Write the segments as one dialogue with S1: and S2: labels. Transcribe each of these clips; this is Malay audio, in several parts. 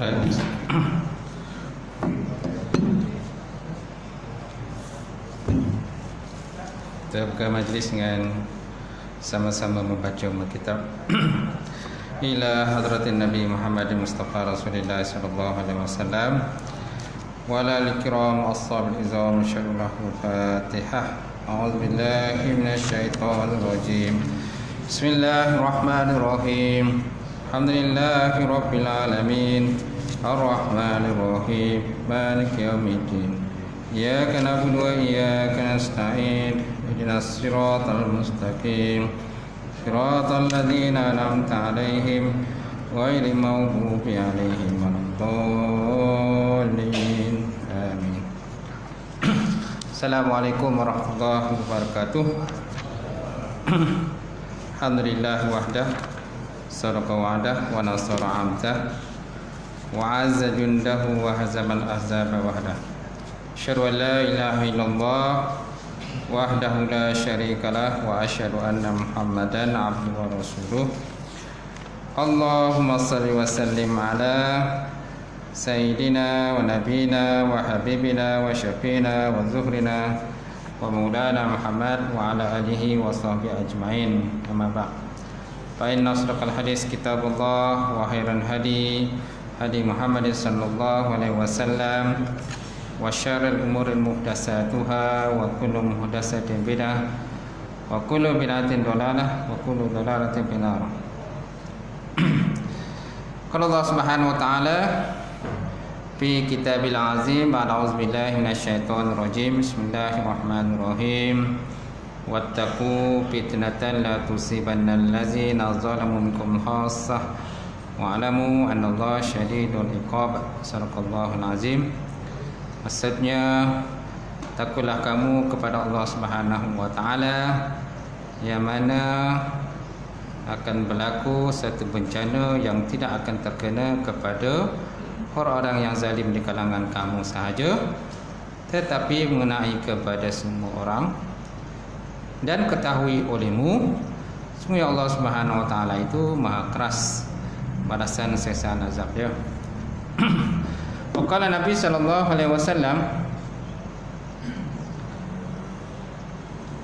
S1: Baik. Kita buka majlis dengan sama-sama membaca kitab. Ila hadratin Nabi Muhammad Mustafa Rasulullah sallallahu alaihi wasallam. Wa la likram ashab al-izam syarullahu fatihah a'udzu billahi minasy syaithanir rajim bismillahirrahmanirrahim. Alhamdulillahi rabbil alamin arrahmanir rahim maliki yaumiddin iyyaka na'budu wa iyyaka nasta'in اهدنا الصراط المستقيم صراط الذين أنعمت عليهم غير المغضوب عليهم ولا الضالين آمين السلام عليكم ورحمة الله وبركاته الحمد لله وحده صدق وعده ونصر عبده وعز جنده وهزم الأحزاب وحده. أشهد أن لا إله إلا الله وحده لا شريك له وأشهد أن محمدا عبده ورسوله. اللهم صل وسلم على سيدنا ونبينا وحبيبنا وشفينا وزهرنا ومولانا محمد وعلى آله وصحبه أجمعين. أما بعد فإن أصدق الحديث كتاب الله وخير الهدي هدي محمد صلى الله عليه وسلم وشر الأمور محدثاتها وكل محدثة بدعة وكل بدعة ضلالة وكل ضلالة في النار قال الله سبحانه وتعالى في كتاب العظيم بعد أعوذ بالله من الشيطان الرجيم بسم الله الرحمن الرحيم واتقوا فتنة لا تصيبن الذين ظلموا منكم خاصة Wa'alamu anna Allah syadidul iqab Sarakallahul azim. Maksudnya Takutlah kamu kepada Allah subhanahu wa ta'ala Yang mana Akan berlaku satu bencana Yang tidak akan terkena kepada Orang-orang yang zalim di kalangan kamu sahaja Tetapi mengenai kepada semua orang. Dan ketahui olehmu Sungguh Allah subhanahu wa ta'ala itu maha keras balasan sesaan azab dia Wakala Nabi sallallahu alaihi wasallam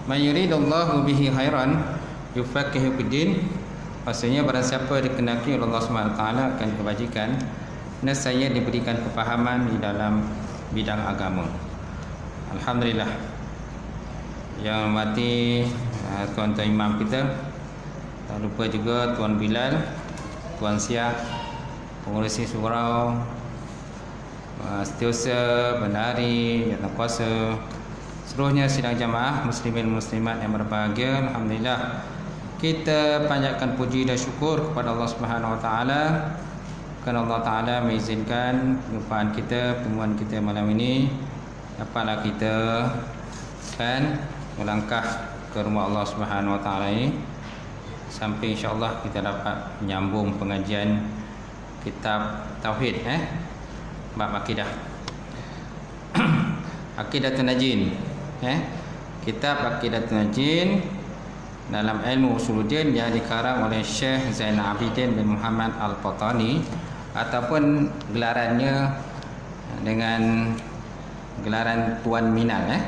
S1: Man yuridullahu bihi khairan yufaqihu fiddin Maksudnya barang siapa dikenaki oleh Allah SWT akan kebajikan Nescaya diberikan kefahaman di dalam bidang agama. Alhamdulillah. Yang mati uh, Tuan-tuan imam kita Tak lupa juga Tuan Bilal Tuan Siak Pengurusi surau setiausaha, bendahari, jatuh kuasa. Seluruhnya sidang jamaah muslimin muslimat yang berbahagia alhamdulillah. Kita panjatkan puji dan syukur kepada Allah Subhanahu taala kerana Allah taala mengizinkan perjumpaan kita pertemuan kita malam ini. Dapatlah kita kan melangkah ke rumah Allah Subhanahu taala ini sampai insya-Allah kita dapat menyambung pengajian kitab tauhid eh? Bab akidah. Akidah najin eh? Kitab akidah najin dalam ilmu usuluddin yang dikarang oleh Syekh Zainal Abidin bin Muhammad Al-Fatani ataupun gelarannya dengan gelaran Tuan Minal eh?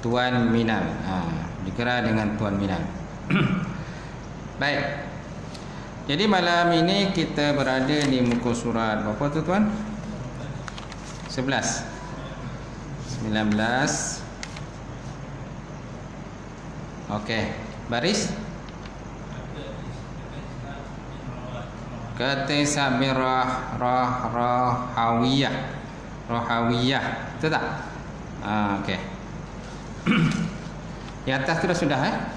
S1: Tuan Minal ha, digelar dengan Tuan Minal baik. Jadi malam ini kita berada di muka surat berapa tu tuan? 11 19 Okey, baris? Kata sabirah rah rahawiyah rahawiyah Betul tak? Ah, okey. Di atas tu dah sudah eh.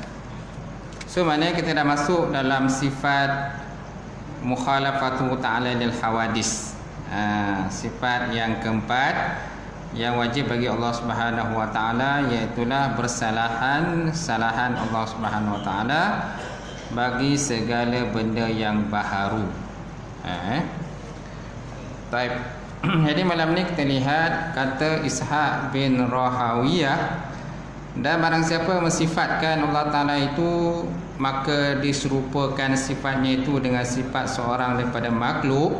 S1: So maknanya kita dah masuk dalam sifat mukhalafatu ta'ala lil hawadis ha, sifat yang keempat yang wajib bagi Allah Subhanahu wa taala iaitu bersalahan salahan Allah Subhanahu wa taala bagi segala benda yang baharu. Eh. Baik. Jadi malam ni kita lihat kata Ishaq bin Rahawiyah dan barang siapa mensifatkan Allah Taala itu maka diserupakan sifatnya itu dengan sifat seorang daripada makhluk.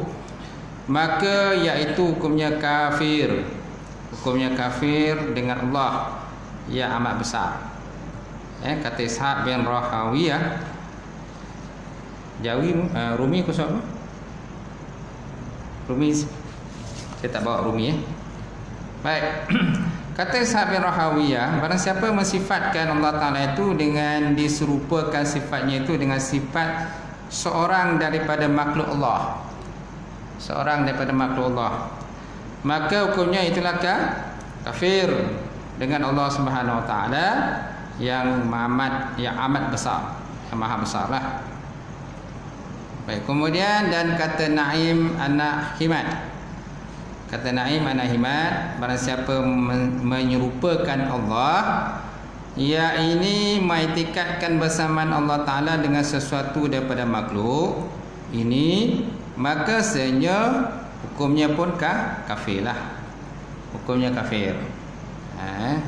S1: Maka iaitu hukumnya kafir. Hukumnya kafir dengan Allah. Yang amat besar. Eh kata Ishaq bin Rahawiyah. Jawi uh, Rumi kau apa Rumi. Saya tak bawa Rumi eh. Baik kata Ishaq bin Rahawiyah barang siapa mensifatkan Allah Taala itu dengan diserupakan sifatnya itu dengan sifat seorang daripada makhluk Allah. Seorang daripada makhluk Allah. Maka hukumnya itulah kafir dengan Allah Subhanahu Wa Taala yang amat yang amat besar yang maha besar lah baik kemudian dan kata Naim anak Himad kata Naim anak Himad barang siapa menyerupakan Allah ia ini mengiktikadkan bersamaan Allah Ta'ala dengan sesuatu daripada makhluk. Ini maka sebenarnya hukumnya pun kah? kafir lah. Hukumnya kafir. Ha?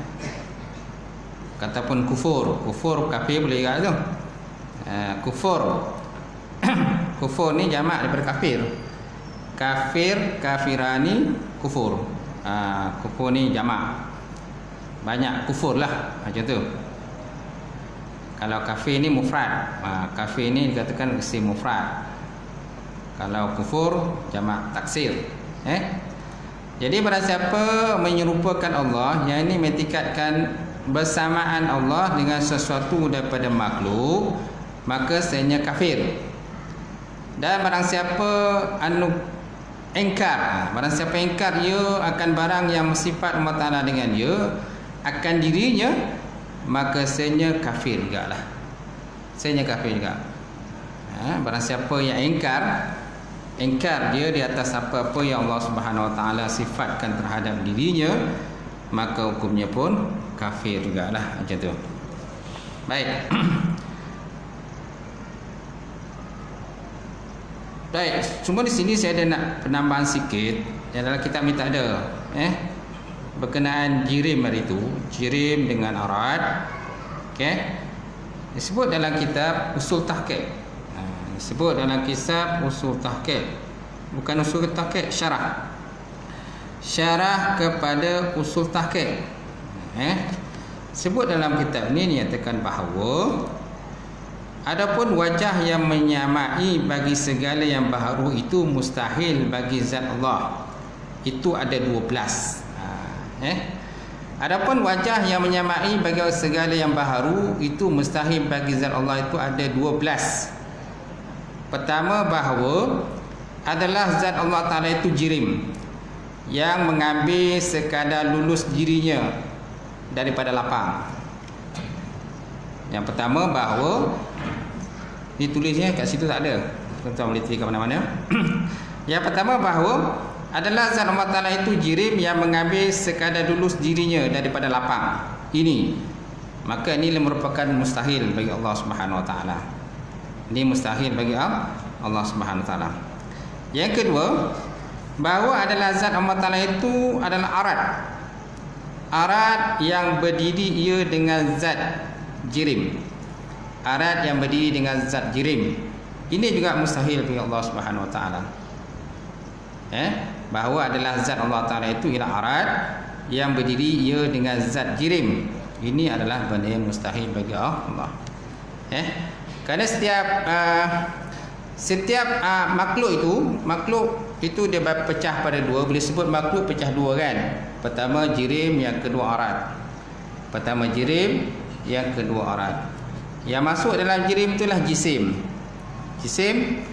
S1: kata pun kufur. Kufur kafir boleh juga tu. Ha, kufur. Kufur ni jamak daripada kafir kafir kafirani kufur. Ha, kufur ni jamak. Banyak kufur lah macam tu. Kalau kafir ni mufrad. Ha, kafir ni dikatakan isim mufrad. Kalau kufur jamak taksir. Eh? Jadi pada siapa menyerupakan Allah yang ini metikatkan bersamaan Allah dengan sesuatu daripada makhluk maka sebenarnya kafir. Dan barang siapa anu engkar. Barang siapa engkar ia akan barang yang sifat Allah Taala dengan dia akan dirinya maka sebenarnya kafir juga lah sebenarnya kafir juga. Ha, barang siapa yang engkar ingkar dia di atas apa-apa yang Allah Subhanahu Wa Taala sifatkan terhadap dirinya maka hukumnya pun kafir jugalah. Macam tu. Baik baik cuma di sini saya ada nak penambahan sikit. Yang dalam kitab ni tak ada eh? Berkenaan jirim hari itu jirim dengan arad okey? Disebut dalam kitab usul tahqiq. Disebut dalam kisah usul tahqiq. Bukan usul tahqiq syarah. Syarah kepada usul tahqiq. Eh? Sebut dalam kitab ini nyatakan bahawa adapun wajah yang menyamai bagi segala yang baharu itu mustahil bagi zat Allah. Itu ada 12 ha, eh? Adapun wajah yang menyamai bagi segala yang baharu itu mustahil bagi zat Allah itu ada 12 Pertama bahawa adalah zat Allah Ta'ala itu jirim yang mengambil sekadar lulus dirinya daripada lapang. Yang pertama bahawa ditulisnya kat situ tak ada. Tuan-tuan boleh tengok mana-mana. yang pertama bahawa adalah zat Allah Ta'ala itu jirim yang mengambil sekadar lulus dirinya daripada lapang. Ini. Maka ini merupakan mustahil bagi Allah Subhanahu Wa Ta'ala. Ini mustahil bagi Allah Subhanahu taala. Yang kedua, bahawa adalah zat Allah taala itu adalah arat. Arat yang berdiri ia dengan zat jirim. Arat yang berdiri dengan zat jirim. Ini juga mustahil bagi Allah Subhanahu taala. Eh, bahawa adalah zat Allah taala itu ialah arat yang berdiri ia dengan zat jirim. Ini adalah benda yang mustahil bagi Allah. Eh, kerana setiap uh, setiap uh, makhluk itu, makhluk itu dia pecah pada dua. Boleh sebut makhluk pecah dua kan? Pertama jirim, yang kedua arat. Pertama jirim, yang kedua arat. Yang masuk dalam jirim itulah jisim. Jisim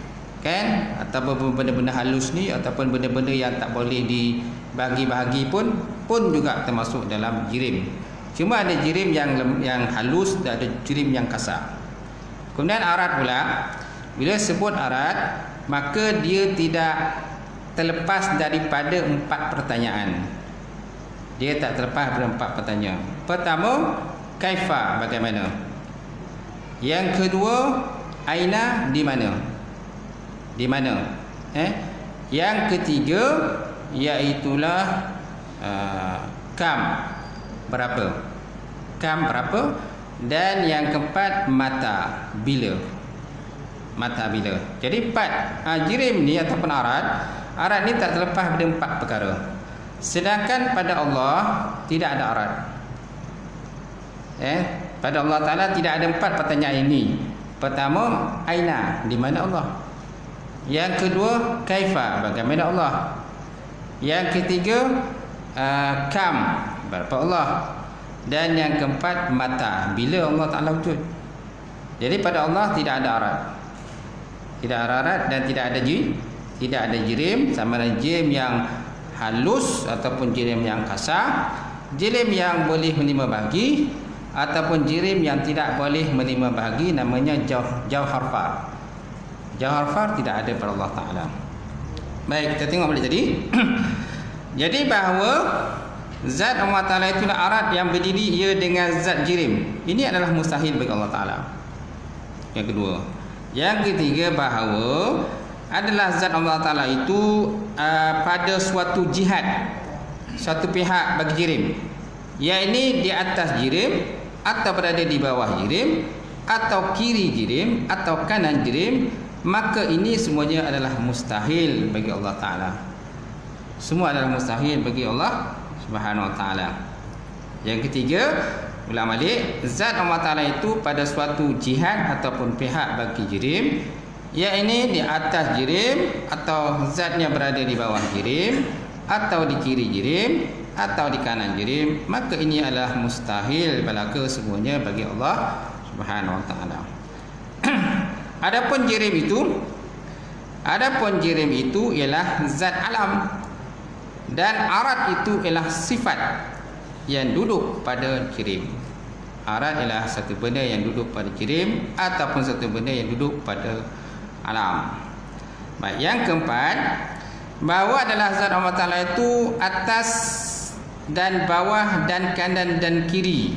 S1: kan ataupun benda-benda halus ni ataupun benda-benda yang tak boleh dibagi-bahagi pun pun juga termasuk dalam jirim. Cuma ada jirim yang yang halus dan ada jirim yang kasar. Kemudian arat pula Bila sebut arat Maka dia tidak Terlepas daripada empat pertanyaan Dia tak terlepas daripada empat pertanyaan Pertama Kaifa bagaimana Yang kedua Aina di mana? Di mana? Eh? Yang ketiga Iaitulah uh, Kam. Berapa? Kam berapa? Dan yang keempat mata. Bila? Mata bila. Jadi empat. Uh, jirim ni ataupun arat Arat ni tak terlepas dari empat perkara. Sedangkan pada Allah tidak ada arat. Eh, pada Allah Taala tidak ada empat pertanyaan ini. Pertama, aina, di mana Allah? Yang kedua, kaifa, bagaimana Allah? Yang ketiga, uh, kam, berapa Allah? Dan yang keempat, mata, bila Allah Taala wujud? Jadi pada Allah tidak ada arat. Tidak ada arat dan tidak ada jin, tidak ada jirim sama dengan jirim yang halus ataupun jirim yang kasar, jirim yang boleh menerima bagi ataupun jirim yang tidak boleh menerima bahagi namanya jauh jauh harfar. Jauh harfar tidak ada pada Allah Taala. Baik, kita tengok balik tadi. Jadi bahawa zat Allah Taala itu arat yang berdiri ia dengan zat jirim. Ini adalah mustahil bagi Allah Taala. Yang kedua. Yang ketiga bahawa adalah zat Allah Taala itu uh, pada suatu jihad satu pihak bagi jirim. Yang ini di atas jirim atau berada di bawah jirim atau kiri jirim atau kanan jirim maka ini semuanya adalah mustahil bagi Allah taala. Semua adalah mustahil bagi Allah Subhanahu wa taala. Yang ketiga ulama malik zat Allah taala itu pada suatu jihad ataupun pihak bagi jirim yang ini di atas jirim atau zatnya berada di bawah jirim atau di kiri jirim atau di kanan jirim maka ini adalah mustahil balaka semuanya bagi Allah Subhanahu wa taala. Adapun jirim itu adapun jirim itu ialah zat alam dan arat itu ialah sifat yang duduk pada jirim. Arat ialah satu benda yang duduk pada jirim ataupun satu benda yang duduk pada alam. Baik, yang keempat bahawa adalah zat Allah Taala itu atas dan bawah dan kanan dan kiri.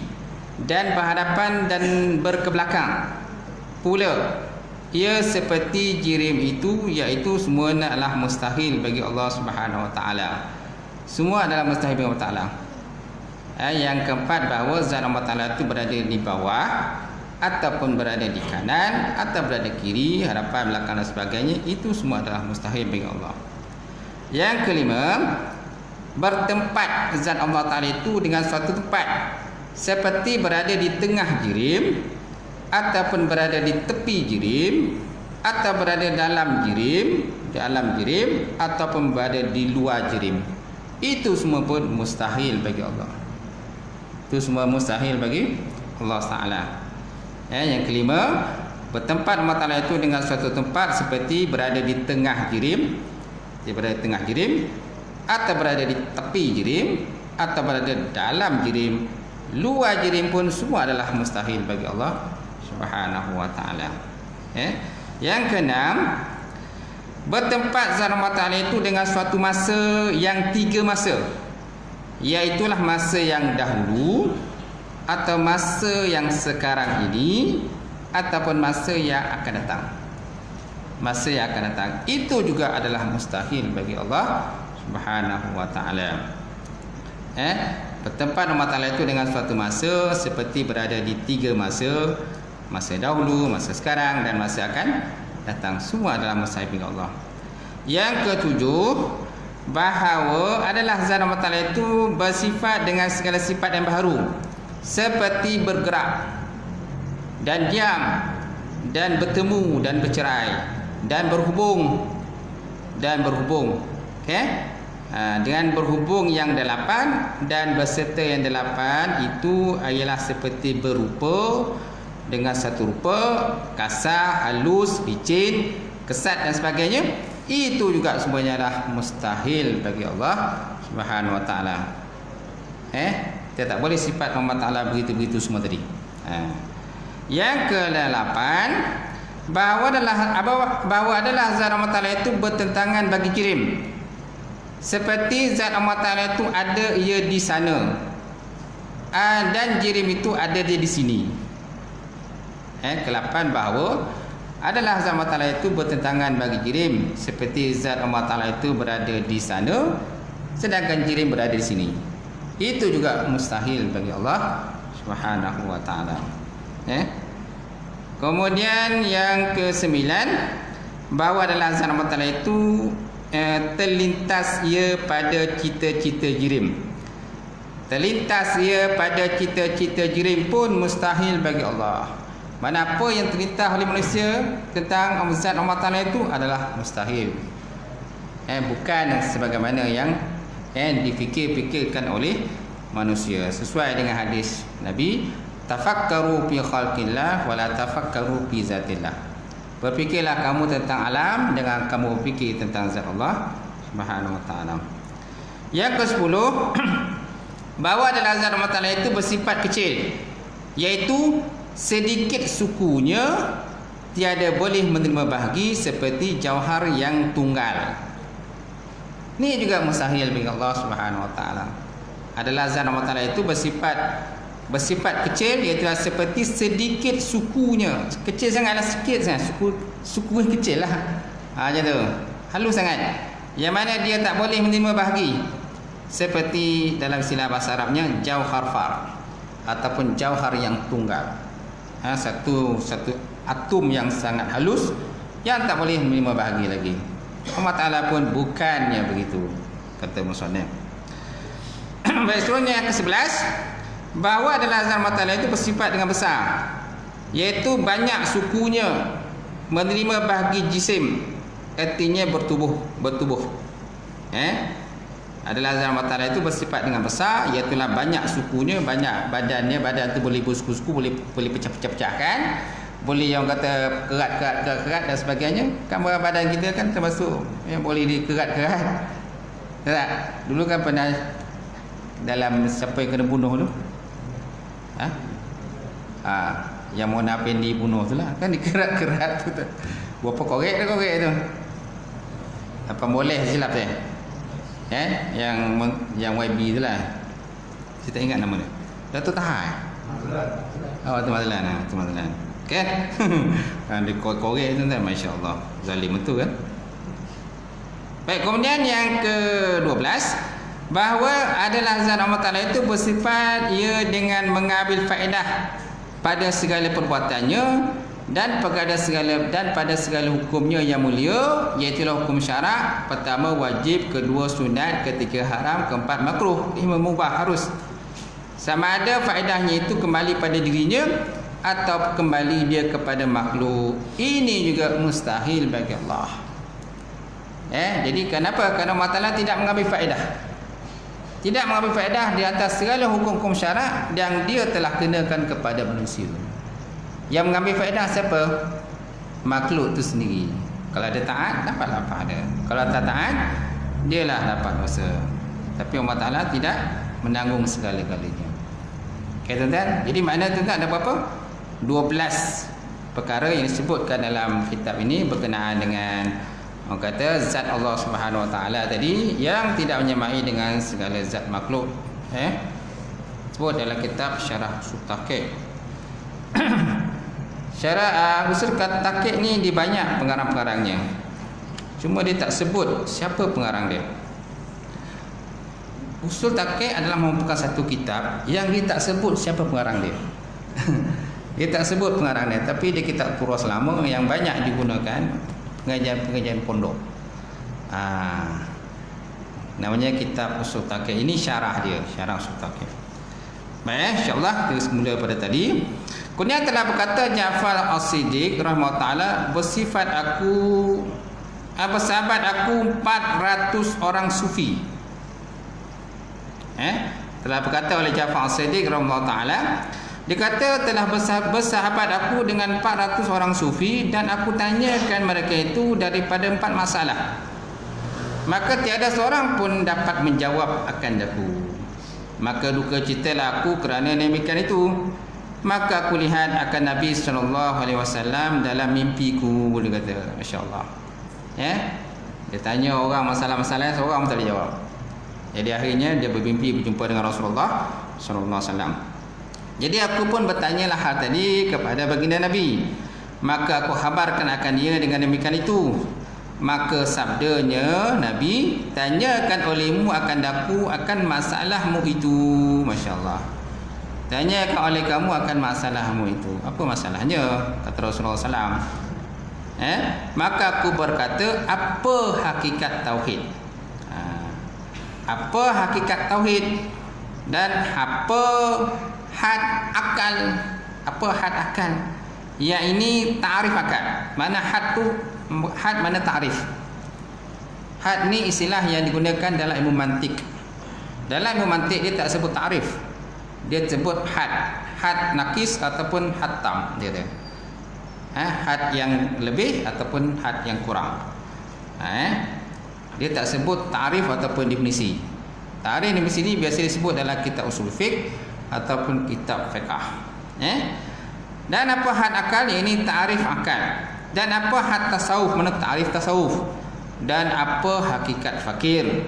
S1: Dan berhadapan dan berkebelakang. Pula ia seperti jirim itu iaitu semua adalah mustahil bagi Allah Subhanahu Wa Taala. Semua adalah mustahil bagi Allah Taala. Eh, yang keempat bahawa zat Allah Taala itu berada di bawah ataupun berada di kanan atau berada kiri hadapan belakang dan sebagainya itu semua adalah mustahil bagi Allah. Yang kelima bertempat zat Allah Ta'ala itu dengan suatu tempat. Seperti berada di tengah jirim ataupun berada di tepi jirim atau berada dalam jirim di alam jirim ataupun berada di luar jirim. Itu semua pun mustahil bagi Allah. Itu semua mustahil bagi Allah Ta'ala. Ya, yang kelima bertempat Allah Ta'ala itu dengan suatu tempat seperti berada di tengah jirim. Berada di tengah jirim atau berada di tepi jirim atau berada dalam jirim luar jirim pun semua adalah mustahil bagi Allah Subhanahu wa taala. Eh? Yang keenam bertempat zat Allah taala itu dengan suatu masa yang tiga masa. Iaitu masa yang dahulu atau masa yang sekarang ini ataupun masa yang akan datang. Masa yang akan datang. Itu juga adalah mustahil bagi Allah Subhanahu wa taala. Eh, bertempat Allah Taala itu dengan suatu masa seperti berada di tiga masa, masa dahulu, masa sekarang dan masa akan datang. Semua adalah masa Allah. Yang ketujuh, bahawa adalah zat Allah Taala itu bersifat dengan segala sifat yang baru seperti bergerak dan diam dan bertemu dan bercerai dan berhubung dan berhubung okey Ha, dengan berhubung yang delapan dan berserta yang delapan itu ialah seperti berupa dengan satu rupa kasar, halus, licin, kesat dan sebagainya itu juga semuanya adalah mustahil bagi Allah Subhanahu wa taala. Eh, kita tak boleh sifat Allah taala begitu-begitu semua tadi. Ha. Yang ke-8 bahawa adalah bahawa adalah zat Allah taala itu bertentangan bagi kirim seperti zat Allah Ta'ala itu ada ia di sana. Uh, Dan jirim itu ada dia di sini. Eh, Kelapan bahawa Adalah zat Allah Ta'ala itu bertentangan bagi jirim. Seperti zat Allah Ta'ala itu berada di sana Sedangkan jirim berada di sini. Itu juga mustahil bagi Allah Subhanahu wa ta'ala. Eh? Kemudian yang ke sembilan Bahawa adalah zat Allah Ta'ala itu uh, terlintas ia pada cita-cita jirim. Terlintas ia pada cita-cita jirim pun mustahil bagi Allah. Mana apa yang terlintas oleh manusia tentang zat Allah Ta'ala itu adalah mustahil. Eh, bukan sebagaimana yang eh, difikir-fikirkan oleh manusia. Sesuai dengan hadis Nabi tafakkaru fi khalqillah wala tafakkaru fi zatillah berfikirlah kamu tentang alam dengan kamu berfikir tentang zat Allah Subhanahu wa taala. Yang ke-10 bahawa adalah zat Allah Ta'ala itu bersifat kecil. Iaitu sedikit sukunya tiada boleh menerima bahagi seperti jauhar yang tunggal. Ini juga mustahil bagi Allah Subhanahu Wa Taala. Adalah zat Allah Ta'ala itu bersifat bersifat kecil iaitu seperti sedikit sukunya. Kecil sangatlah sikit sangat. Suku suku kecil lah. Ha, macam tu. Halus sangat. Yang mana dia tak boleh menerima bahagi. Seperti dalam istilah bahasa Arabnya jauhar far. Ataupun jauhar yang tunggal. Ha, satu satu atom yang sangat halus yang tak boleh menerima bahagi lagi. Allah Ta'ala pun bukannya begitu kata Musonib baik seterusnya yang ke-11 bahawa adalah azam Allah Ta'ala itu bersifat dengan besar. Iaitu banyak sukunya menerima bahagi jisim. Artinya bertubuh bertubuh. Eh? Adalah azam matahari itu bersifat dengan besar iaitulah banyak sukunya banyak badannya badan tu boleh bersuku-suku boleh boleh pecah-pecah kan? Boleh yang kata kerat-kerat kerat dan sebagainya. Gambar badan kita kan termasuk yang boleh dikerat-kerat tak? Dulu kan pernah dalam siapa yang kena bunuh tu ha? ha yang mau napin dibunuh tu lah. Kan dikerat-kerat tu tu. Berapa korek tu korek tu? Apa boleh silap saya eh? Yang yang YB tu lah. Saya tak ingat nama dia. Datuk Tahai oh tu Mazlan. Nah tu Mazlan. Kan? Ada korek tu kan masya-Allah. Zalim betul kan? Baik kemudian yang ke-12 bahawa adalah zat Allah Taala itu bersifat ia dengan mengambil faedah pada segala perbuatannya dan pada segala dan pada segala hukumnya yang mulia iaitu hukum syarak pertama wajib kedua sunat ketiga haram keempat makruh lima mubah harus. Sama ada faedahnya itu kembali pada dirinya atau kembali dia kepada makhluk. Ini juga mustahil bagi Allah. Eh jadi kenapa? Kerana Allah Taala tidak mengambil faedah tidak mengambil faedah di atas segala hukum-hukum syarak yang dia telah kenakan kepada manusia yang mengambil faedah siapa? Makhluk tu sendiri. Kalau ada taat, dapatlah pahala. Kalau tak taat, dialah dapat dosa. Tapi Allah Ta'ala tidak menanggung segala-galanya. Okay, tuan-tuan? Jadi makna tuan-tuan ada berapa? 12 perkara yang disebutkan dalam kitab ini berkenaan dengan orang kata zat Allah Subhanahu Wa Taala tadi yang tidak menyamai dengan segala zat makhluk. Eh? Sebut dalam kitab Syarah Sultaqi. Syarah uh, usul takik ni di banyak pengarang-pengarangnya. Cuma dia tak sebut siapa pengarang dia. Usul takik adalah merupakan satu kitab yang dia tak sebut siapa pengarang dia. dia tak sebut pengarang dia tapi dia kitab purwa selama yang banyak digunakan pengajian-pengajian pondok. Ah. Namanya kitab usul takik. Ini syarah dia, syarah usul takik. Baik, insya-Allah kita semula pada tadi. Kemudian telah berkata Ja'far As-Siddiq rahmat taala bersifat aku apa sahabat aku 400 orang sufi. Eh? Telah berkata oleh Ja'far As-Siddiq rahmat taala dia kata telah bersahabat aku dengan 400 orang sufi dan aku tanyakan mereka itu daripada empat masalah. Maka tiada seorang pun dapat menjawab akan aku. Maka duka citalah aku kerana demikian itu maka aku lihat akan Nabi sallallahu alaihi wasallam dalam mimpiku boleh kata masya-Allah. Ya. Dia tanya orang masalah-masalah seorang pun tak boleh jawab. Jadi akhirnya dia bermimpi berjumpa dengan Rasulullah sallallahu alaihi wasallam. Jadi aku pun bertanya lah hal tadi kepada baginda Nabi. Maka aku khabarkan akan dia dengan demikian itu. Maka sabdanya Nabi tanyakan olehmu akan daku akan masalahmu itu. Masya-Allah. Tanyakan oleh kamu akan masalahmu itu. Apa masalahnya? Kata Rasulullah SAW. eh maka aku berkata apa hakikat tauhid ha. apa hakikat tauhid dan apa had akal. Apa had akal? Ya ini ta'rif akal. Mana had tu had mana ta'rif? Had ni istilah yang digunakan dalam ilmu mantik. Dalam ilmu mantik dia tak sebut ta'rif. Dia sebut had. Had nakis ataupun had tam dia tu eh, had yang lebih ataupun had yang kurang. Eh, dia tak sebut tarif ataupun definisi. Tarif definisi ni biasa disebut dalam kitab usul fiqh ataupun kitab fiqah. Eh? dan apa had akal? Ini tarif akal. Dan apa had tasawuf? Mana tarif tasawuf? Dan apa hakikat fakir?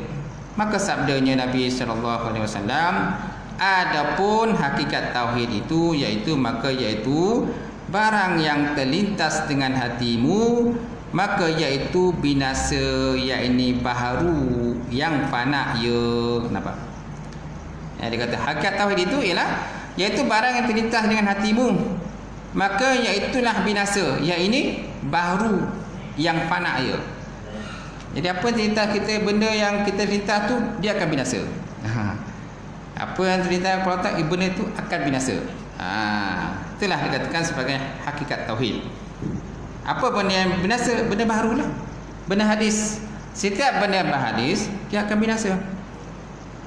S1: Maka sabdanya Nabi sallallahu alaihi wasallam adapun hakikat tauhid itu iaitu maka iaitu barang yang terlintas dengan hatimu maka iaitu binasa yakni baharu yang fana ya. Kenapa ya, dia kata hakikat tauhid itu ialah iaitu barang yang terlintas dengan hatimu. Maka iaitulah binasa. Yang ini baharu yang fana ya jadi apa yang terlintas kita benda yang kita lintas tu dia akan binasa. Ha. apa yang terlintas kalau tak benda itu akan binasa. Ha. Itulah dikatakan sebagai hakikat tauhid. Apa benda yang binasa? Benda baharu lah benda hadis. Setiap benda yang hadis dia akan binasa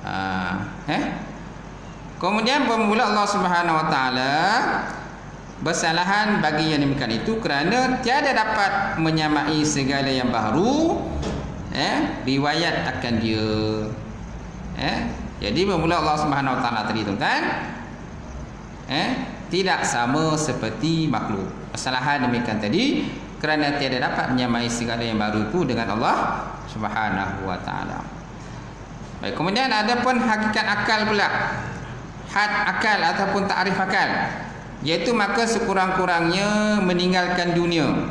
S1: uh, eh kemudian bermula Allah Subhanahu Wa Taala bersalahan bagi yang demikian itu kerana tiada dapat menyamai segala yang baru eh riwayat akan dia eh jadi bermula Allah Subhanahu Wa Taala tadi tuan-tuan eh tidak sama seperti makhluk. Kesalahan demikian tadi kerana tiada dapat menyamai segala yang baru itu dengan Allah Subhanahu wa taala. Baik, kemudian ada pun hakikat akal pula. Had akal ataupun takrif akal. Iaitu maka sekurang-kurangnya meninggalkan dunia.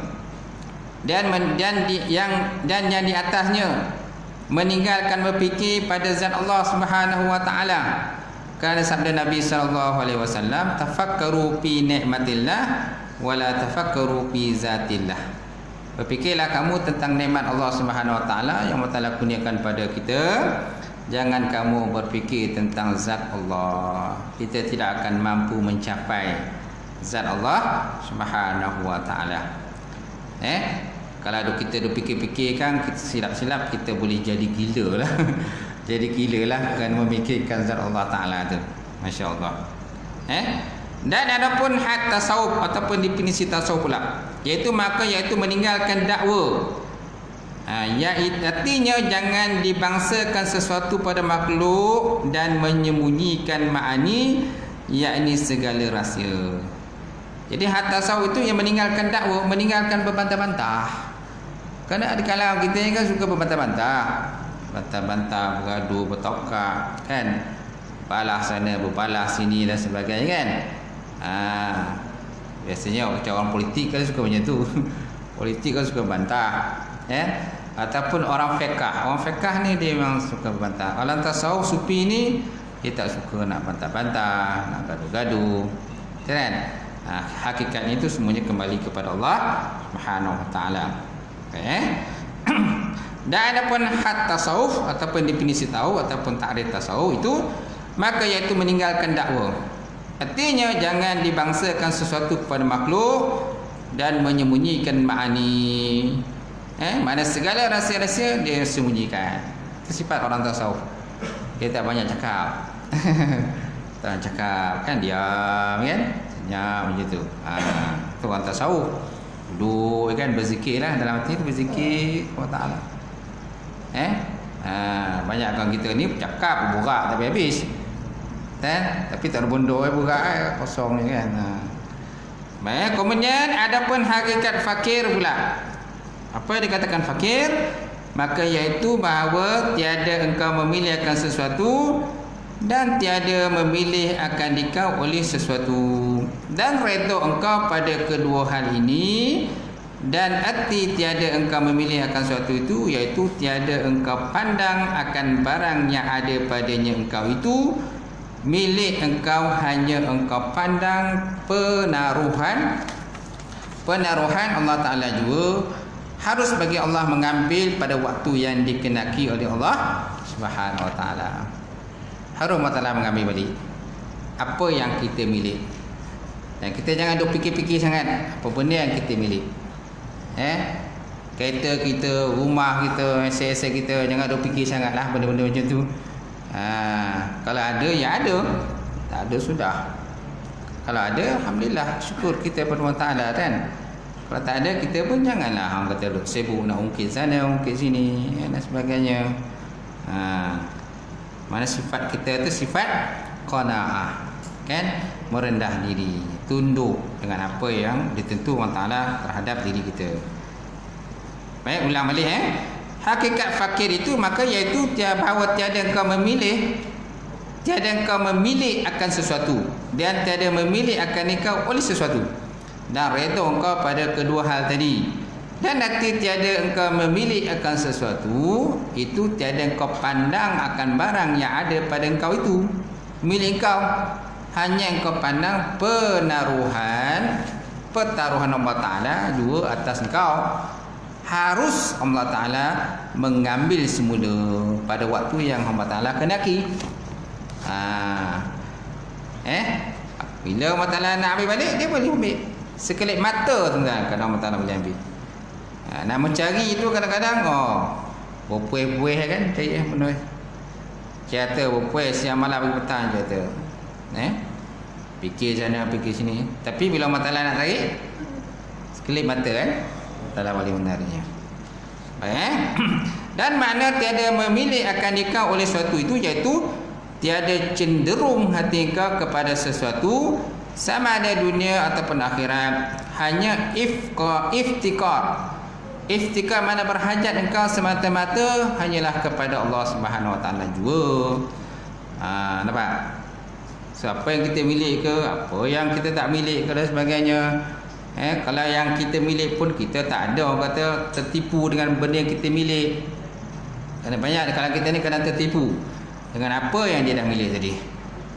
S1: Dan dan di, yang dan yang di atasnya meninggalkan berfikir pada zat Allah Subhanahu wa taala kerana sabda Nabi sallallahu alaihi wasallam tafakkaru fi nikmatillah wala tafakkaru fi zatillah. Berfikirlah kamu tentang nikmat Allah Subhanahu wa taala yang Allah kurniakan pada kita. Jangan kamu berfikir tentang zat Allah. Kita tidak akan mampu mencapai zat Allah Subhanahu wa taala. Eh? Kalau kita duk fikir-fikir kan kita silap-silap kita boleh jadi gila lah. jadi gila lah kan memikirkan zat Allah Ta'ala tu Masya Allah eh? dan ada pun had tasawuf ataupun definisi tasawuf pula iaitu maka iaitu meninggalkan dakwa ha, ya, artinya jangan dibangsakan sesuatu pada makhluk dan menyembunyikan ma'ani yakni segala rahsia. Jadi had tasawuf itu yang meninggalkan dakwa meninggalkan berbantah-bantah. Kerana ada kalangan kita kan suka berbantah-bantah. Bantah-bantah bergaduh bertokak kan? Balas sana berbalas sini dan sebagainya kan? Ha, biasanya macam orang politik kan suka macam tu. Politik kan suka bantah ya ataupun orang fiqah orang fiqah ni dia memang suka bantah orang tasawuf supi ni dia tak suka nak bantah-bantah nak gaduh-gaduh kan ha, hakikatnya itu semuanya kembali kepada Allah Subhanahu wa taala okay. Dan ada pun had tasawuf ataupun definisi tahu ataupun takrif tasawuf itu maka iaitu meninggalkan dakwah. Artinya jangan dibangsakan sesuatu kepada makhluk dan menyembunyikan ma'ani. Eh, mana segala rahsia-rahsia dia sembunyikan. Itu sifat orang tasawuf. Dia tak banyak cakap. tak cakap kan diam kan? Senyap macam tu. Ha, tu orang tasawuf. Duduk kan berzikirlah dalam hati tu berzikir Allah Taala eh ha, banyak kan kita ni cakap burak tapi habis eh tapi tak ada bondo eh burak eh kosong ni kan ha. baik kemudian ada pun hakikat fakir pula apa yang dikatakan fakir? Maka iaitu bahawa tiada engkau memilih akan sesuatu dan tiada memilih akan dikau oleh sesuatu. Dan redha engkau pada kedua hal ini dan arti tiada engkau memilih akan sesuatu itu iaitu tiada engkau pandang akan barang yang ada padanya engkau itu. Milik engkau hanya engkau pandang penaruhan. Penaruhan Allah Taala juga harus bagi Allah mengambil pada waktu yang dikenaki oleh Allah Subhanahu Wa Taala. Harus Allah Taala mengambil balik apa yang kita milik. Dan kita jangan duk fikir-fikir sangat apa benda yang kita milik. Eh? Kereta kita, rumah kita, aset kita jangan duk fikir sangatlah benda-benda macam tu. Ha, kalau ada ya ada. Tak ada sudah. Kalau ada alhamdulillah syukur kita pada Allah Taala kan. Kalau tak ada kita pun janganlah orang kata duk sibuk nak ungkit sana, ungkit sini ya, dan sebagainya. Ha, mana sifat kita tu sifat qanaah. Kan? Merendah diri, tunduk dengan apa yang ditentu Allah Taala terhadap diri kita. Baik ulang balik eh. Hakikat fakir itu maka iaitu bahawa tiada engkau memilih tiada engkau memilih akan sesuatu dan tiada memilih akan engkau oleh sesuatu. Dan redha engkau pada kedua hal tadi. Dan nanti tiada engkau memilih akan sesuatu itu tiada engkau pandang akan barang yang ada pada engkau itu. Milik engkau hanya engkau pandang penaruhan pertaruhan Allah Taala dua atas engkau harus Allah Ta'ala mengambil semula pada waktu yang Allah Ta'ala kenaki ha. eh bila Allah Ta'ala nak ambil balik dia boleh ambil sekelip mata tuan kalau Allah Ta'ala boleh ambil ha. nak mencari itu kadang-kadang oh berpuih-puih kan cari eh penuh cerita berpuih siang malam pagi petang cerita eh fikir sana fikir sini tapi bila Allah Ta'ala nak tarik sekelip mata kan dalam wali benarnya. Eh? Dan makna tiada memilih akan nikah oleh sesuatu itu iaitu tiada cenderung hati kau kepada sesuatu sama ada dunia ataupun akhirat. Hanya ifqa iftikar. Iftikar mana berhajat engkau semata-mata hanyalah kepada Allah Subhanahu Wa Taala juga. Ha, nampak? So, apa yang kita milik ke apa yang kita tak milik ke dan sebagainya. Eh, kalau yang kita milik pun kita tak ada orang kata tertipu dengan benda yang kita milik. Kerana banyak kalau kita ni kena tertipu dengan apa yang dia dah milik tadi.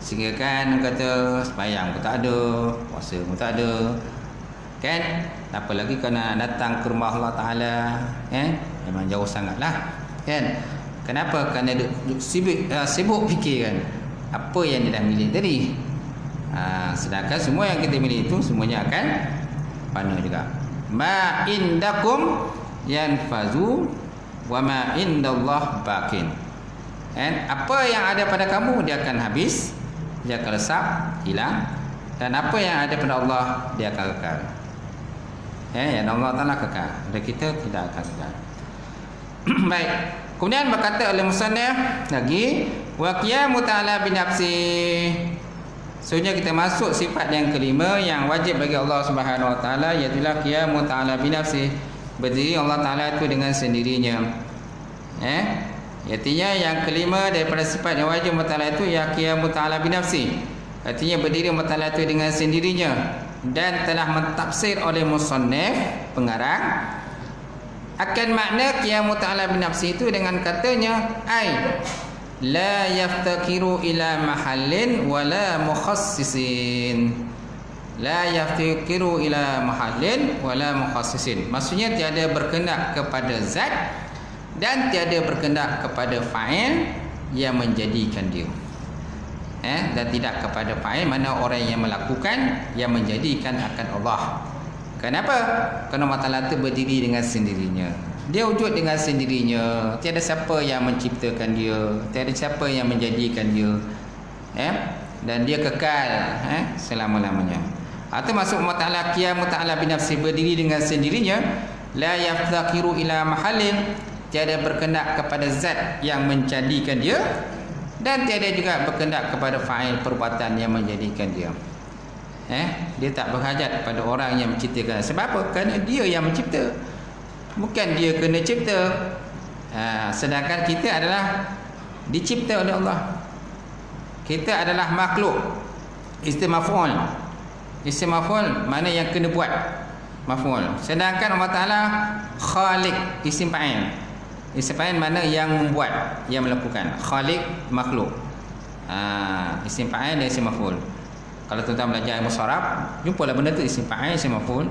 S1: Sehingga kan kata semayang pun tak ada, puasa pun tak ada. Kan? Apa lagi kena datang ke rumah Allah Taala, eh? Memang jauh sangatlah. Kan? Kenapa? Kerana duk, sibuk, uh, sibuk fikir kan apa yang dia dah milik tadi. Uh, sedangkan semua yang kita milik itu semuanya akan fana juga ma indakum yanfazu wa ma indallah baqin and apa yang ada pada kamu dia akan habis dia akan lesap hilang dan apa yang ada pada Allah dia akan kekal eh yang Allah Taala kekal dan kita tidak akan kekal baik kemudian berkata oleh musannaf lagi wa qiyamu ta'ala bi nafsi Sebenarnya kita masuk sifat yang kelima yang wajib bagi Allah Subhanahu Wa Taala iaitu qiyamu ta'ala bi nafsi. Berdiri Allah Taala itu dengan sendirinya. Eh? Artinya yang kelima daripada sifat yang wajib Taala itu ya qiyamu ta'ala bi nafsi. Artinya berdiri Taala itu dengan sendirinya dan telah mentafsir oleh musannif pengarang. Akan makna qiyamu ta'ala bi nafsi itu dengan katanya ai la yaftakiru ila mahallin wala mukhassisin. La yaftakiru ila mahallin wala mukhassisin. Maksudnya tiada berkendak kepada zat dan tiada berkendak kepada fa'il yang menjadikan dia. Eh dan tidak kepada fa'il mana orang yang melakukan yang menjadikan akan Allah. Kenapa? Kerana matalah itu berdiri dengan sendirinya. Dia wujud dengan sendirinya. Tiada siapa yang menciptakan dia. Tiada siapa yang menjadikan dia. Eh dan dia kekal eh selama-lamanya. Atau masuk Allah Taala qiyam Taala bi nafsi berdiri dengan sendirinya. La yaftakiru ila mahallin tiada berkendak kepada zat yang menjadikan dia dan tiada juga berkendak kepada fa'il perbuatan yang menjadikan dia. Eh dia tak berhajat pada orang yang menciptakan. Sebab apa? Kerana dia yang mencipta bukan dia kena cipta. Ha, sedangkan kita adalah dicipta oleh Allah. Kita adalah makhluk. Istimaful istimaful mana yang kena buat? Maful. Sedangkan Allah Taala khaliq isim fa'il isim mana yang membuat yang melakukan khaliq makhluk ha, isim fa'il dan isim maful kalau tuan-tuan belajar ilmu saraf jumpalah benda tu isim fa'il isim maful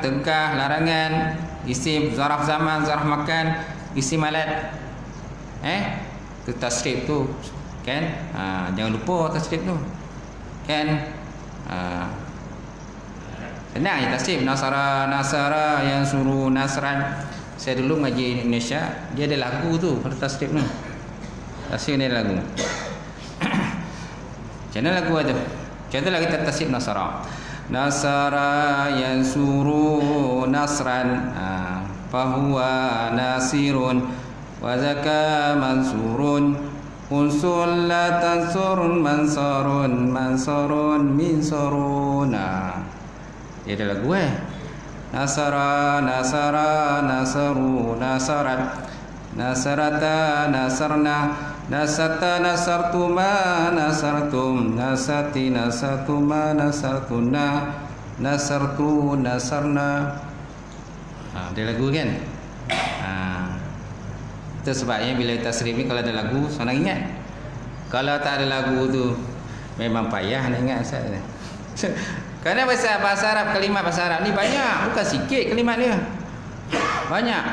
S1: tengkah, larangan, isim zaraf zaman, zaraf makan, isim alat. Eh? Itu tasrif tu. Kan? Ha, jangan lupa tasrif tu. Kan? Ha, senang je tasrif. Nasara, nasara, yang suruh nasran. Saya dulu ngaji Indonesia, dia ada lagu tu pada tasrif tu. Tasrif ni ada lagu. Macam mana lagu tu? Contohlah kita tasrif nasara. Nasara yang suruh nasran. Ha, fahuwa nasirun. Wazaka mansurun. Unsul la tansurun mansarun. Mansarun minsurun. Ha. Dia ada lagu eh. Nasara, Nasara, Nasaru, Nasarat Nasarata, Nasarna. Nasata, Nasartuma, Nasartum. Nasati, Nasartuma, Nasartuna Nasartu, Nasarna. Ha, Dia lagu kan? Ha. Itu sebabnya bila kita serimi kalau ada lagu, senang ingat. Kalau tak ada lagu tu Memang payah nak ingat Kerana bahasa, bahasa Arab, kalimat bahasa Arab ni banyak. Bukan sikit kalimat dia. Banyak.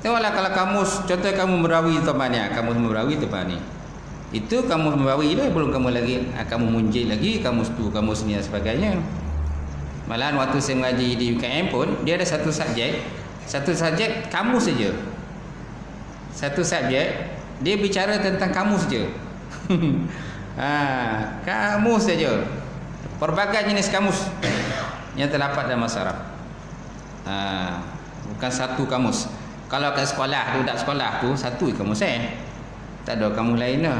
S1: Tengoklah kalau kamus, contoh kamu merawi tempat ni. Kamu merawi tempat ni. Itu kamu merawi dia, belum kamu lagi, ah, kamu munjil lagi, kamus tu, kamus ni dan sebagainya. Malahan waktu saya mengaji di UKM pun, dia ada satu subjek. Satu subjek, kamus saja. Satu subjek, dia bicara tentang kamus saja. ha, kamus saja. Pelbagai jenis kamus yang terdapat dalam masyarakat. Ha, bukan satu kamus. Kalau kat sekolah tu, dak sekolah tu, satu kamus eh. Tak ada kamus lain lah.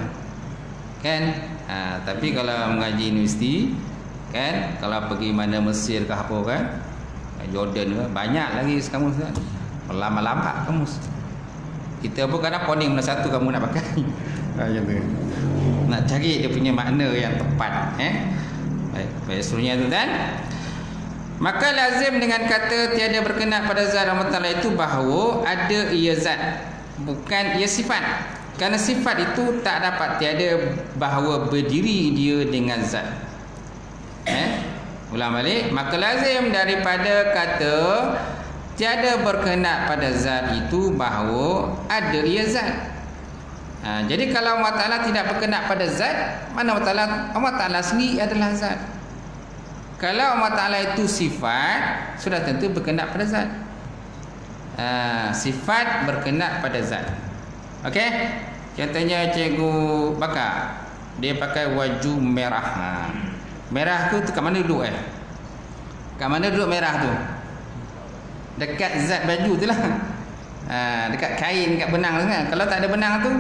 S1: Kan? Ha, tapi kalau mengaji universiti, kan? Kalau pergi mana Mesir ke apa kan? Jordan ke, banyak lagi kamus kan? Lama-lama kamus. Kita pun kadang poning mana satu kamu nak pakai. Ha, nak cari dia punya makna yang tepat. Eh? Baik, baik. Seterusnya tuan Maka lazim dengan kata tiada berkenaan pada zat Allah Ta'ala itu bahawa ada ia zat Bukan ia sifat. Kerana sifat itu tak dapat tiada bahawa berdiri dia dengan zat. Eh? Ulang balik. Maka lazim daripada kata Tiada berkenaan pada zat itu bahawa ada ia zat Ha, jadi kalau Allah Ta'ala tidak berkenak pada zat Mana Allah Ta'ala Allah Ta'ala sendiri adalah zat. Kalau Allah Ta'ala itu sifat Sudah tentu berkenak pada zat. Ha, Sifat berkenak pada zat. Okey Contohnya cikgu bakar. Dia pakai waju merah. Ha. Merah tu, kat mana duduk eh? Kat mana duduk merah tu? Dekat zat baju tu lah. Ha, Dekat kain, dekat benang tu kan? Kalau tak ada benang tu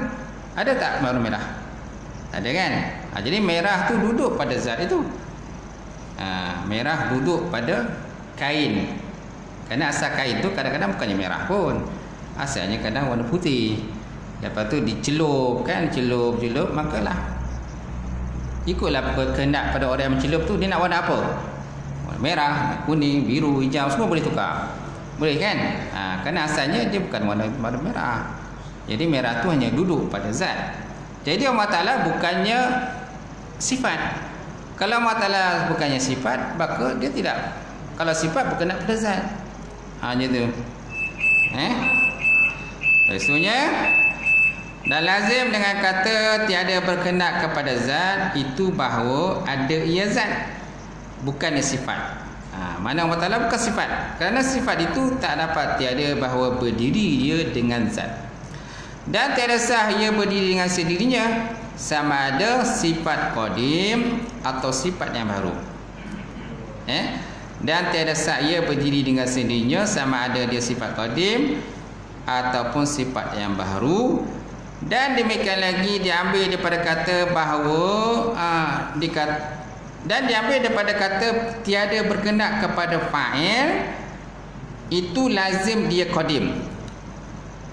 S1: ada tak warna merah? Ada kan? Ha, jadi merah tu duduk pada zat itu. Ha, merah duduk pada kain. Kerana asal kain tu kadang-kadang bukannya merah pun. Asalnya kadang warna putih. Lepas tu dicelup kan, celup, celup, makalah. Ikutlah berkendak pada orang yang mencelup tu, dia nak warna apa? Warna merah, kuning, biru, hijau, semua boleh tukar. Boleh kan? Ha, kerana asalnya dia bukan warna, warna merah. Jadi merah tu hanya duduk pada zat. Jadi Allah Ta'ala bukannya sifat. Kalau Allah Ta'ala bukannya sifat, maka dia tidak. Kalau sifat berkenaan pada zat. Hanya tu. Eh? Maksudnya, dan lazim dengan kata tiada berkenaan kepada zat, itu bahawa ada ia zat. Bukannya sifat. Ha, mana Allah Ta'ala bukan sifat. Kerana sifat itu tak dapat tiada bahawa berdiri dia dengan zat dan tiada sah ia berdiri dengan sendirinya. Sama ada sifat qadim atau sifat yang baru. Eh? Dan tiada sah ia berdiri dengan sendirinya. Sama ada dia sifat qadim ataupun sifat yang baru. Dan demikian lagi diambil daripada kata bahawa uh, dikat, dan diambil daripada kata tiada berkendak kepada fa'il itu lazim dia qadim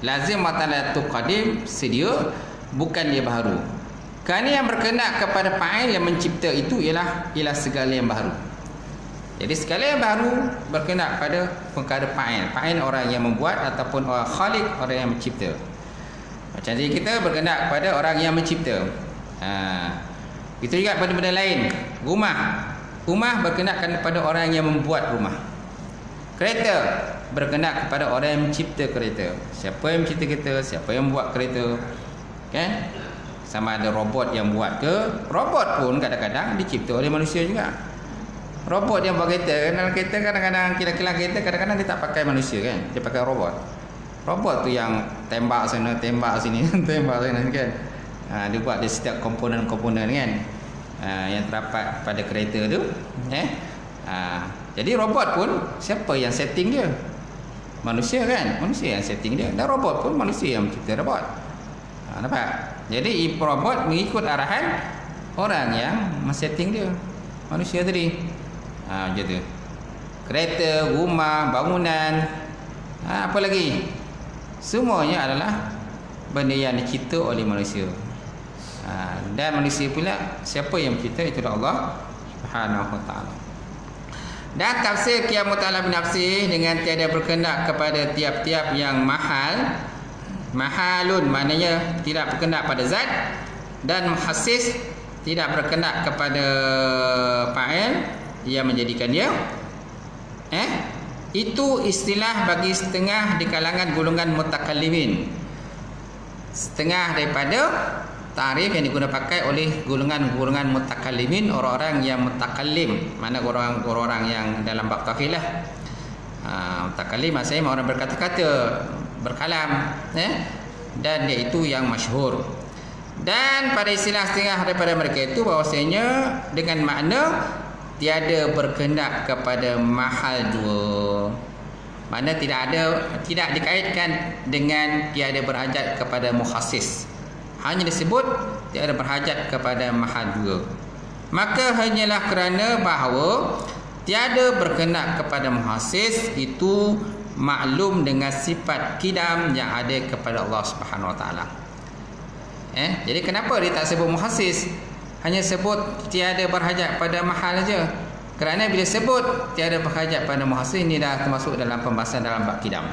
S1: lazim matala tu qadim sedia bukan dia baru. Kerana yang berkenaan kepada fa'il yang mencipta itu ialah ialah segala yang baru. Jadi segala yang baru berkenaan pada perkara fa'il. Fa'il orang yang membuat ataupun orang khalik orang yang mencipta. Macam ni kita berkenaan kepada orang yang mencipta. Ha. itu juga pada benda lain. Rumah. Rumah berkenaan kepada orang yang membuat rumah. Kereta berkenaan kepada orang yang mencipta kereta. Siapa yang mencipta kereta, siapa yang buat kereta. Kan? Sama ada robot yang buat ke, robot pun kadang-kadang dicipta oleh manusia juga. Robot yang buat kereta, kadang kereta kadang-kadang kira-kira kereta kadang-kadang dia tak pakai manusia kan. Dia pakai robot. Robot tu yang tembak sana, tembak sini, tembak sana kan. Ha, dia buat dia setiap komponen-komponen kan. Ha, yang terdapat pada kereta tu, eh. Ha, jadi robot pun siapa yang setting dia? Manusia kan? Manusia yang setting dia. Dan robot pun manusia yang mencipta robot. Ha, nampak? Jadi robot mengikut arahan orang yang men-setting dia. Manusia tadi. Ha, macam tu. Kereta, rumah, bangunan, ha, apa lagi? Semuanya adalah benda yang dicipta oleh manusia. Ha, dan manusia pula siapa yang mencipta itu Allah Subhanahu wa taala. Dan tafsir qiyamut ta'ala bin nafsi dengan tiada berkendak kepada tiap-tiap yang mahal. Mahalun maknanya tidak berkendak pada zat. Dan muhassis tidak berkendak kepada fa'il. Yang menjadikan dia. Eh? Itu istilah bagi setengah di kalangan golongan mutakallimin. Setengah daripada tarif yang digunakan pakai oleh golongan-golongan mutakallimin, orang-orang yang mutakallim. Mana orang-orang yang dalam bab tafilah. Ha, mutakallim maksudnya orang berkata-kata, berkalam. Eh? Dan dia itu yang masyhur. Dan pada istilah setengah daripada mereka itu bahawasanya dengan makna tiada berkehendak kepada mahal dua mana tidak ada tidak dikaitkan dengan tiada berhajat kepada muhassis hanya disebut tiada berhajat kepada mahal dua maka hanyalah kerana bahawa tiada berkehendak kepada muhassis itu maklum dengan sifat kidam yang ada kepada Allah Subhanahu Wa Taala eh jadi kenapa dia tak sebut muhassis hanya sebut tiada berhajat pada mahal saja. Kerana bila sebut tiada berhajat pada muhasib ini dah termasuk dalam pembahasan dalam bab kidam.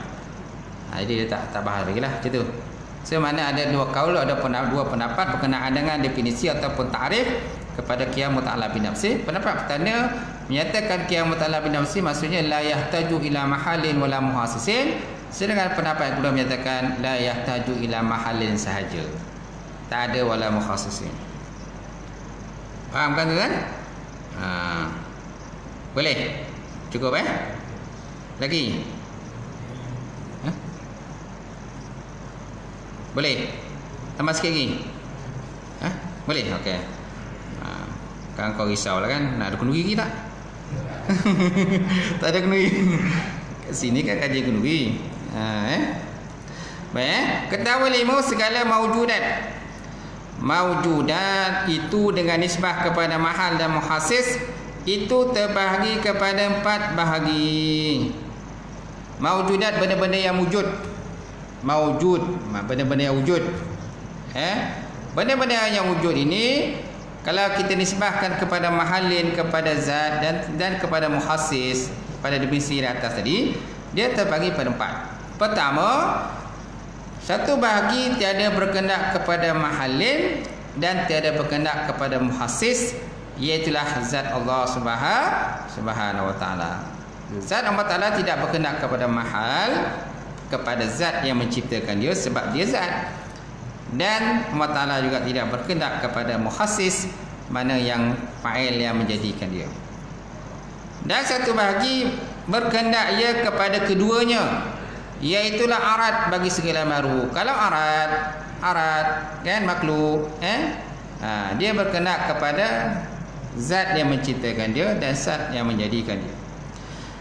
S1: Ha, jadi dia tak tak bahas lagi lah macam tu. So mana ada dua kaul ada dua pendapat berkenaan dengan definisi ataupun takrif kepada qiyam muta'ala bin nafsi. Pendapat pertama menyatakan qiyam muta'ala bin nafsi maksudnya la yahtaju ila mahalin wala muhasisin. Sedangkan pendapat yang kedua menyatakan la yahtaju ila mahalin sahaja. Tak ada wala muhasisin. Faham kan tu kan? Ha. Boleh? Cukup eh? Lagi? Boleh? Tambah sikit lagi? Ha? Boleh? Okey. Ha. Kan kau risau lah kan? Nak ada kenduri lagi tak? tak ada kenduri. Kat sini kan kaji kenduri. Ha, eh? Baik eh? Ketahui lima segala maujudat maujudat itu dengan nisbah kepada mahal dan muhasis itu terbahagi kepada empat bahagi maujudat benda-benda yang wujud maujud benda-benda yang wujud. Eh? Benda-benda yang wujud ini kalau kita nisbahkan kepada mahalin kepada zat dan dan kepada muhasis pada definisi di atas tadi dia terbagi pada empat. Pertama satu bahagi tiada berkendak kepada mahalin dan tiada berkendak kepada muhasis iaitulah zat Allah Subhanahu wa taala. Zat Allah taala tidak berkendak kepada mahal kepada zat yang menciptakan dia sebab dia zat. Dan Allah taala juga tidak berkendak kepada muhasis mana yang fa'il yang menjadikan dia. Dan satu bahagi berkendak ia kepada keduanya Iaitulah arat bagi segala makhluk. Kalau arat, arat kan makhluk, eh? Ha, dia berkenak kepada zat yang menciptakan dia dan zat yang menjadikan dia.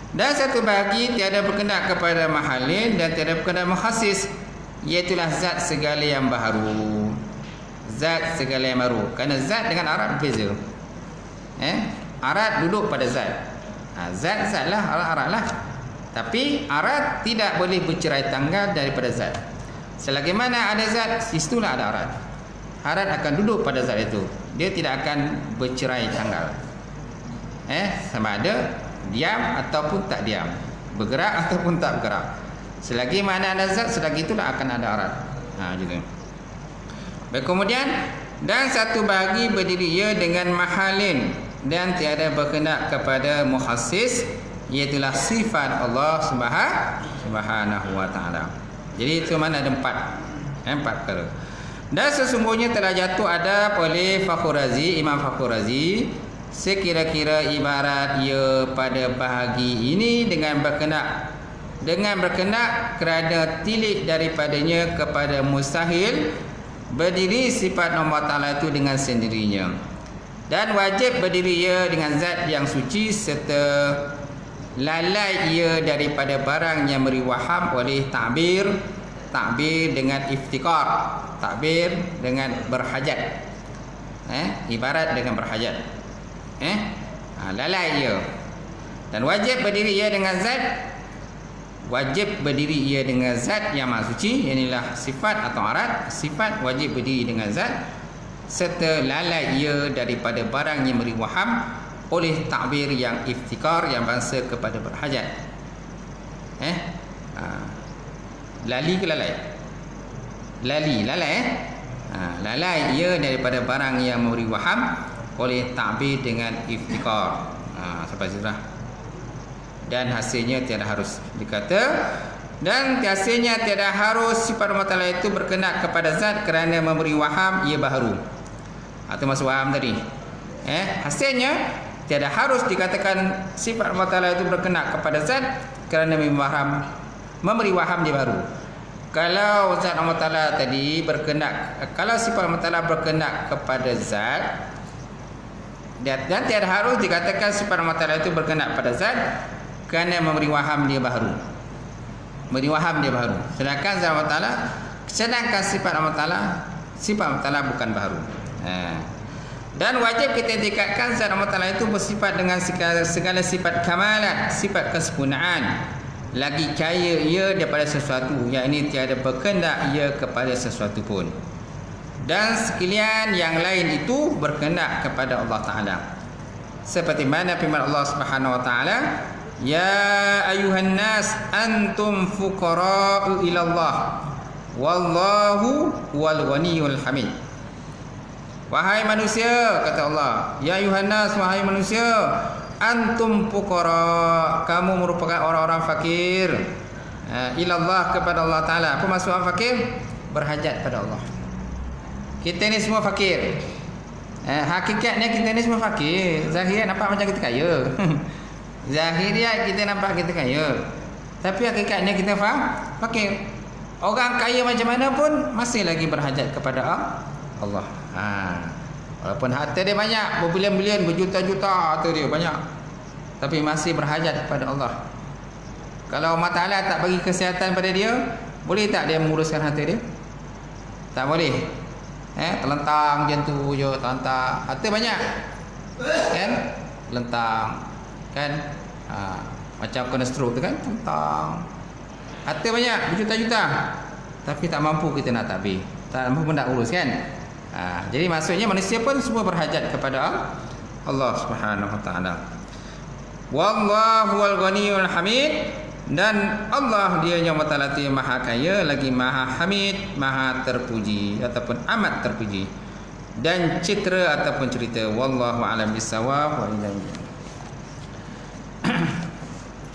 S1: Dan satu bagi tiada berkenak kepada mahalin dan tiada berkenak menghasis iaitulah zat segala yang baharu. Zat segala yang baru. Kerana zat dengan arat berbeza. Eh? Arat duduk pada zat. Ha, zat zat lah, arat-arat lah. Tapi arat tidak boleh bercerai tanggal daripada zat. Selagi mana ada zat, situlah ada arat. Arat akan duduk pada zat itu. Dia tidak akan bercerai tanggal. Eh, sama ada diam ataupun tak diam. Bergerak ataupun tak bergerak. Selagi mana ada zat, selagi itulah akan ada arat. Ha, gitu. Baik, kemudian dan satu bagi berdiri ia dengan mahalin dan tiada berkendak kepada muhassis iaitulah sifat Allah Subhanahu wa taala. Jadi itu mana ada empat. Eh, empat perkara. Dan sesungguhnya telah jatuh ada oleh Fakhurazi, Imam Fakhurazi sekira-kira ibarat ia pada bahagi ini dengan berkenak. Dengan berkenak kerana tilik daripadanya kepada mustahil berdiri sifat Allah Ta'ala itu dengan sendirinya. Dan wajib berdiri ia dengan zat yang suci serta lalai ia daripada barang yang beri waham oleh takbir takbir dengan iftikar takbir dengan berhajat. Eh ibarat dengan berhajat eh? Ha, lalai ia dan wajib berdiri ia dengan zat. Wajib berdiri ia dengan zat yang maha suci inilah sifat atau arat. Sifat wajib berdiri dengan zat. Serta lalai ia daripada barang yang beri waham oleh takbir yang iftikar yang bangsa kepada berhajat. Eh? Ha. lali ke lalai? Lali lalai eh? Ha. lalai ia daripada barang yang memberi waham oleh takbir dengan iftikar. Ha. sampai sini lah. Dan hasilnya tiada harus dikata. Dan hasilnya tiada harus sifat Allah Ta'ala itu berkenak kepada zat kerana memberi waham ia baharu atau masuk waham tadi. Eh hasilnya tiada harus dikatakan sifat Allah Ta'ala itu berkenak kepada zat kerana memberi waham memberi waham dia baru. Kalau zat Allah Ta'ala tadi berkenak kalau sifat Allah Ta'ala berkenak kepada zat dan tiada harus dikatakan sifat Ta'ala itu berkenak pada zat kerana memberi waham dia baharu memberi waham dia baharu sedangkan zat Allah Ta'ala sedangkan sifat Allah Ta'ala sifat Allah Ta'ala bukan baharu ha. dan wajib kita dekatkan zat Allah Ta'ala itu bersifat dengan segala, segala sifat kamalat sifat kesempurnaan. Lagi kaya ia daripada sesuatu. Yang ini tiada berkendak ia kepada sesuatu pun dan sekalian yang lain itu berkendak kepada Allah Ta'ala. Seperti mana firman Allah Subhanahu Wa Ta'ala? Ya ayuhan nas antum fuqara'u ila Allah wallahu wal ghaniyul hamid. Wahai manusia kata Allah. Ya ayuhan nas wahai manusia antum fuqara. Kamu merupakan orang-orang fakir. Uh, ila Allah kepada Allah taala. Apa maksud orang fakir? Berhajat pada Allah kita ni semua fakir uh, hakikatnya kita ni semua fakir zahir nampak macam kita kaya Zahiriat kita nampak kita kaya. Tapi hakikatnya kita faham fakir. Orang kaya macam mana pun masih lagi berhajat kepada Allah. Ha. Walaupun harta dia banyak, berbilion-bilion, berjuta-juta harta dia banyak. Tapi masih berhajat kepada Allah. Kalau Allah Ta'ala tak bagi kesihatan pada dia, boleh tak dia menguruskan harta dia? Tak boleh. Eh, terlentang macam tu je, terlentang. Harta banyak. Kan? Lentang kan? Ha, macam kena stroke tu kan? Tentang harta banyak. Berjuta-juta. Tapi tak mampu kita nak tabir tak mampu pun nak urus kan? Ha, jadi maksudnya manusia pun semua berhajat kepada Allah Subhanahu Wa Taala. Wallahu wal ghaniyul hamid dan Allah dia yang taala tu maha kaya lagi maha hamid maha terpuji ataupun amat terpuji dan citra ataupun cerita wallahu alam bisawab wa ilaihi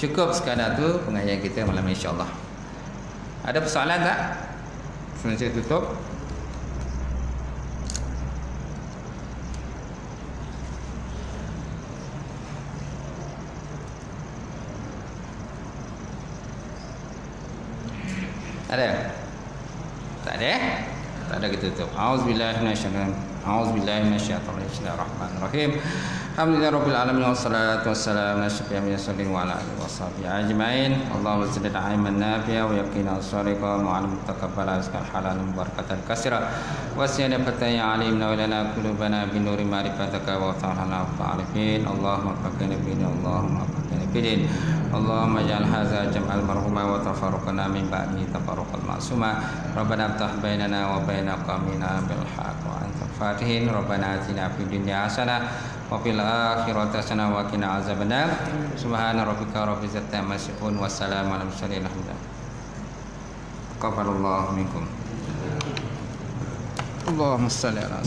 S1: Cukup sekadar tu pengajian kita malam insya-Allah. Ada persoalan tak? Sebelum saya tutup. Ada? Tak ada? Tak ada kita tutup. Auzubillahi minasyaitonir Auzubillahi minasyaitonir Bismillahirrahmanirrahim. Alhamdulillah Rabbil Alamin Wassalatu wassalamu ala syafi'i min sallim wa ala alihi wa ajma'in Allahumma zidna ilman nafi'a wa yaqina as-sariqa ma'alim taqabbala rizqan halalan barakatan kasira wa siyana fataya alimna wa lana qulubana bi nuri ma'rifataka wa ta'ala faqina bina Allahumma faqina bina Allahumma ja'al hadza jam'al marhuma wa tafarruqana min ba'di tafarruqal ma'suma. Rabbana aftah bainana wa baina qawmina bil haqq wa anta fatihin. Rabbana atina fid dunya hasanah wa fil akhirati hasanah wa qina azabannar. Subhana rabbika rabbil izzati amma yasifun. Wassalamu ala mursalin. Alhamdulillah. Qaballallahu minkum. Allahumma salli ala